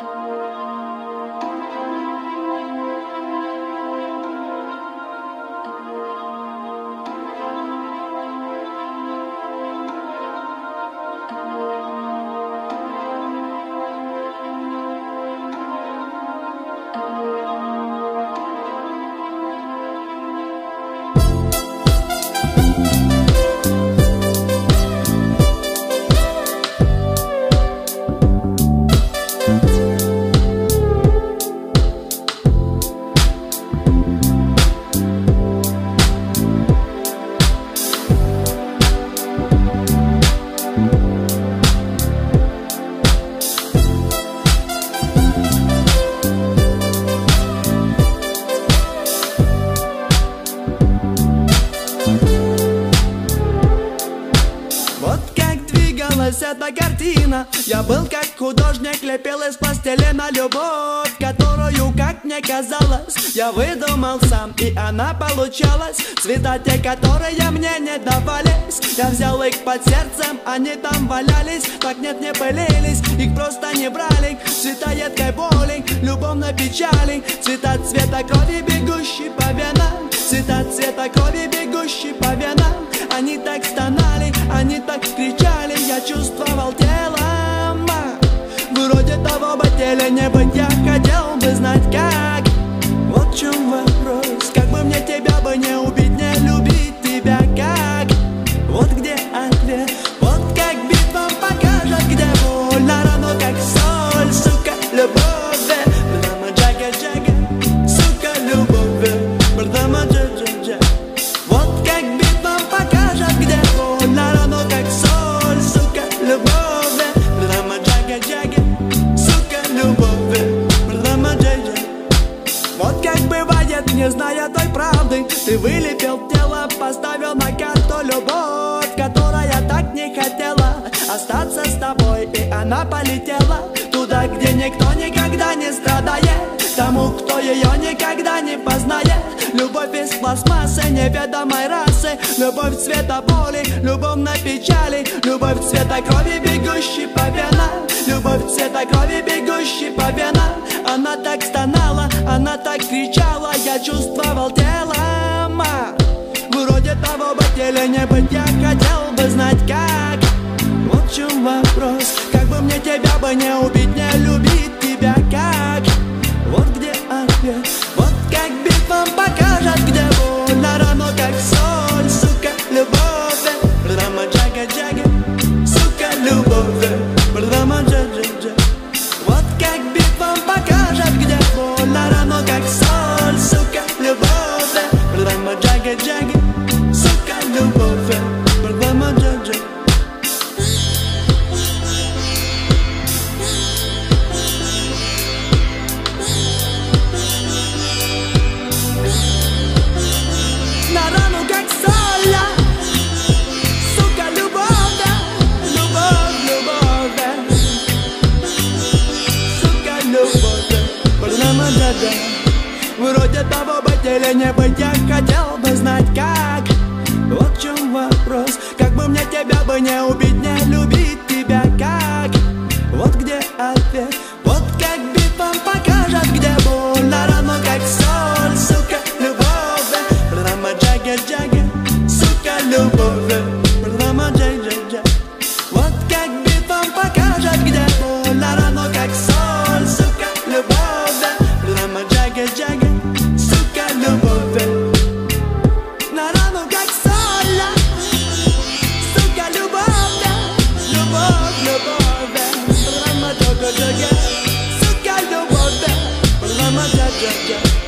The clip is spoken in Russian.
Вот двигалась эта картина. Я был как художник, лепил из пластилина любовь Которую, как мне казалось, я выдумал сам. И она получалась, цвета те, которые мне не давались. Я взял их под сердцем, они там валялись. Так нет, не пылились, их просто не брали. Цвета едкой боли, любовной печали. Цвета цвета крови, бегущей по венам. Цвета цвета крови, бегущей по венам Они так стонали, они так кричали Я чувствовал телом Вроде того бы теле не быть Я хотел бы знать как. Вот в чем вопрос Как бы мне тебя бы не убить Тому, кто ее никогда не познает. Любовь из пластмассы неведомой расы. Любовь цвета боли, любовь на печали. Любовь цвета крови, бегущей по венам. Любовь цвета крови, бегущей по венам. Она так стонала, она так кричала. Я чувствовал телом Вроде того бы теле не быть Я хотел бы знать как. В чем вопрос Как бы мне тебя бы не убить Вроде того или не быть, я хотел бы знать как. Вот в чем вопрос, как бы мне тебя бы не убить, не любить тебя как. Вот где ответ, yeah, yeah, yeah.